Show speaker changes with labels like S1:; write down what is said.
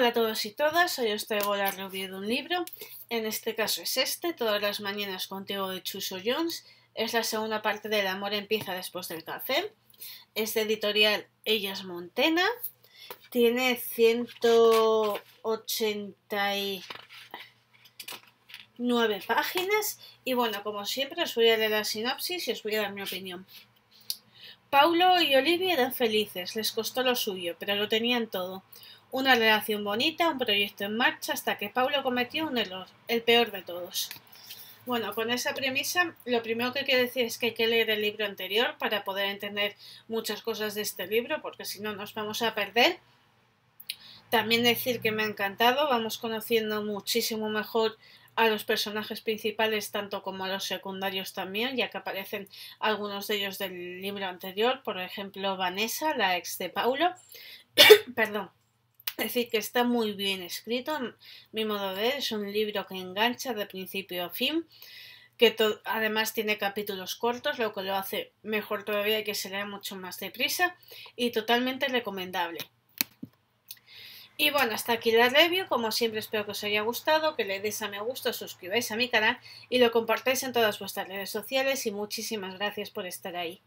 S1: Hola a todos y todas, hoy os traigo la review de un libro, en este caso es este, Todas las mañanas contigo de Chuso Jones, es la segunda parte del amor empieza después del café, es de editorial Ellas Montena, tiene 189 páginas. Y bueno, como siempre os voy a leer la sinopsis y os voy a dar mi opinión. Paulo y Olivia eran felices, les costó lo suyo, pero lo tenían todo una relación bonita, un proyecto en marcha, hasta que Paulo cometió un error, el peor de todos. Bueno, con esa premisa, lo primero que quiero decir es que hay que leer el libro anterior para poder entender muchas cosas de este libro, porque si no nos vamos a perder. También decir que me ha encantado, vamos conociendo muchísimo mejor a los personajes principales tanto como a los secundarios también, ya que aparecen algunos de ellos del libro anterior, por ejemplo Vanessa, la ex de Paulo. Perdón. Es decir, que está muy bien escrito. Mi modo de ver es un libro que engancha de principio a fin, que además tiene capítulos cortos, lo que lo hace mejor todavía y que se lea mucho más deprisa y totalmente recomendable. Y bueno, hasta aquí la review. Como siempre, espero que os haya gustado, que le deis a me gusta, suscribáis a mi canal y lo compartáis en todas vuestras redes sociales. Y muchísimas gracias por estar ahí.